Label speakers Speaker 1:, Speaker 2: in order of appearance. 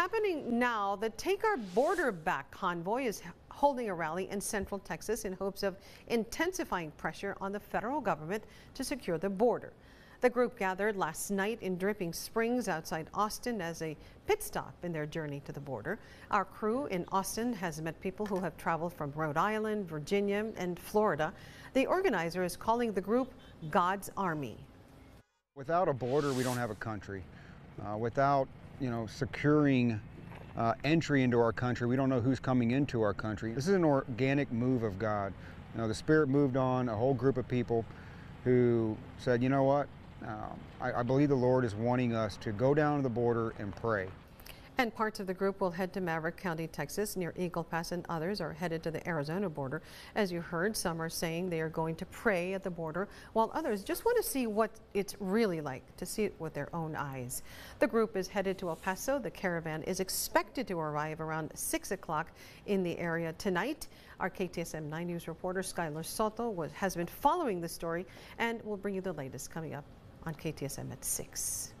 Speaker 1: Happening now, the Take Our Border Back convoy is holding a rally in central Texas in hopes of intensifying pressure on the federal government to secure the border. The group gathered last night in Dripping Springs outside Austin as a pit stop in their journey to the border. Our crew in Austin has met people who have traveled from Rhode Island, Virginia, and Florida. The organizer is calling the group God's Army.
Speaker 2: Without a border, we don't have a country. Uh, without, you know, securing uh, entry into our country, we don't know who's coming into our country. This is an organic move of God. You know, the Spirit moved on a whole group of people who said, you know what, um, I, I believe the Lord is wanting us to go down to the border and pray.
Speaker 1: And parts of the group will head to Maverick County, Texas, near Eagle Pass, and others are headed to the Arizona border. As you heard, some are saying they are going to pray at the border, while others just want to see what it's really like, to see it with their own eyes. The group is headed to El Paso. The caravan is expected to arrive around 6 o'clock in the area tonight. Our KTSM 9 News reporter Skylar Soto was, has been following the story and will bring you the latest coming up on KTSM at 6.